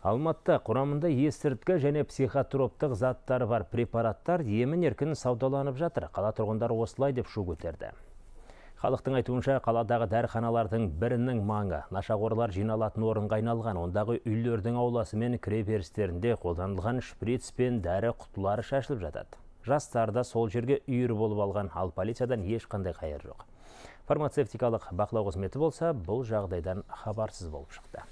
Алматыда құрамында естірткі және психотроптық заттары бар препараттар емін еркін саудаланып жатыр. Қала тұрғындары осылай деп шу көтерді. Халықтың айтуынша қаладағы дәріханалардың бірінің маңы нашақорлар жиналатын орынға айналған. Ондағы үйлердің ауласы мен кіреберістерінде қолданылған шприц пен дәрі құтылары шашылып жатады. Жастар да сол жерге үйір болып алған, ал полициядан ешқандай қайыр жоқ. Фармацевтикалық бақылау қызметі болса, бұл жағдайдан хабарсыз болып шықты.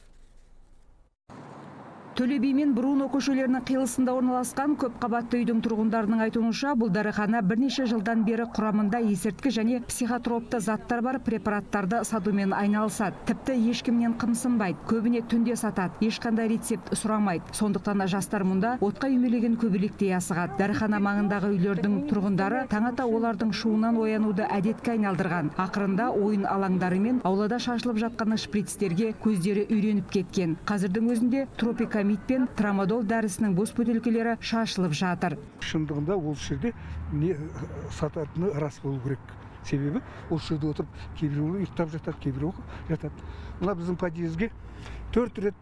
Төле би мен бруно көшелерінің қиылысында орналасқан көпқабатты үйдің тұрғындарының айтуынша бұл дәріхана бірнеше жылдан бері құрамында есірткі және психотропты заттар бар препараттарды сатумен айналысады. Тіпті ешкімнен қымсынбайды көбіне түнде сатады ешқандай рецепт сұрамайды. Сондықтан жастар мұнда отқа үймелеген көбелектей асығады. Дәріхана маңындағы үйлердің тұрғындары таң ата олардың шуынан оянуды әдетке айналдырған. Ақырында ойын алаңдары мен аулада шашылып жатқан шприцтерге көздері үйреніп кеткен. Қазірдің өзінде тропика пен трамадол дәрісінің бос бөтелкелері шашылып жатыр. Шындығында ол жерде не сататыны рас болу керек. Себебі ол жерде отырып кейбіреулер ұйықтап жатады кейбіреу жатады. Мына біздің подъездге төрт рет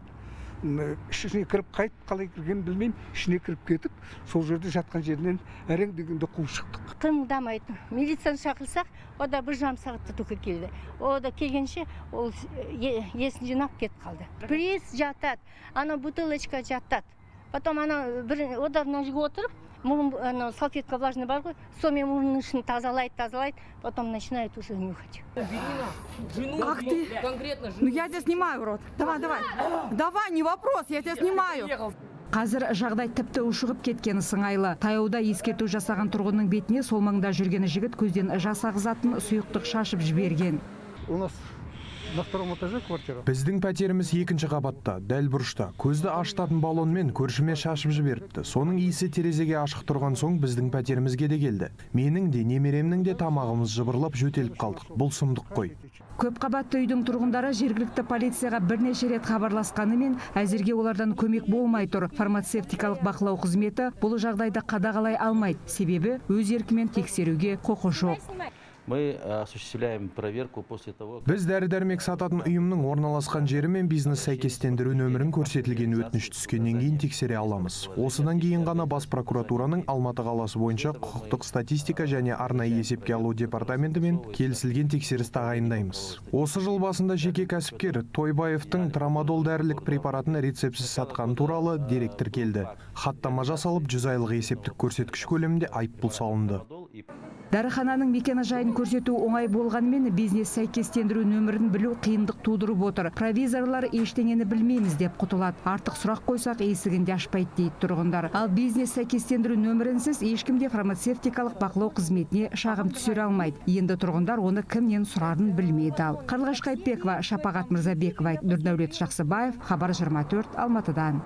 ішіне кіріп қайтып қалай кіргенін білмеймін. ішіне кіріп кетіп сол жерде жатқан жерінен әрең дегенде қуып шықтық. Қимылдамайды милицияны шақырсақ о бір жарым сағатта только келді. О келгенше ол есін жинап кетіп қалды. Приз жатады ана бутылочка жатады. Потом ана бір одан мына жерге отырып мұрын ана салфетка влажный бар ғой сонымен мұрнының ішін тазалайды тазалайды потом начинает уже нюхать Ах ты! Конкретно Ну я тебя снимаю, рот. Давай, давай. Давай, не вопрос, я тебя снимаю. қазір жағдай тіпті ушығып кеткені сыңайлы таяуда ескерту жасаған тұрғынның бетіне сол маңда жүрген жігіт көзден жас ағызатын сұйықтық шашып жіберген у нас на втором этаже квартира. Біздің пәтеріміз екінші қабатта дәл бұрышта. Көзді ашытатын баллонмен көршіме шашып жіберіпті соның иісі терезеге ашық тұрған соң біздің пәтерімізге де келді. Менің де немеремнің де тамағымыз жыбырлап жөтеліп қалдық. Бұл сұмдық қой. Көпқабатты үйдің тұрғындары жергілікті полицияға бірнеше рет хабарласқанымен әзірге олардан көмек болмай тұр. Фармацевтикалық бақылау қызметі бұл жағдайды қадағалай алмайды. Себебі өз еркімен тексеруге құқы жоқ. Мы осуществляем проверку после того біз дәрі дәрмек сататын ұйымның орналасқан жері мен бизнес сәйкестендіру нөмірін көрсетілген өтініш түскеннен кейін тексере аламыз. Осыдан кейін ғана бас прокуратураның алматы қаласы бойынша құқықтық статистика және арнайы есепке алу департаментімен келісілген тексеріс тағайындаймыз. Осы жыл басында жеке кәсіпкер тойбаевтың трамадол дәрілік препаратын рецептсіз сатқаны туралы дерек тіркелді хаттама жасалып жүз айлық есептік көрсеткіш көлемінде айыппұл салынды. Дәріхананың мекенжайын көрсету оңай болғанымен бизнес сәйкестендіру нөмірін білу қиындық тудырып отыр. Провизорлар ештеңені білмейміз деп құтылады. Артық сұрақ қойсақ есігін де ашпайды дейді тұрғындар. Ал бизнес сәйкестендіру нөмірінсіз ешкім де фармацевтикалық бақылау қызметіне шағым түсіре алмайды. Енді тұрғындар оны кімнен сұрарын білмей дал қарлығаш қайыпбекова шапағат мырзабекова нұрдәулет жақсыбаев хабар жиырма төрт алматыдан.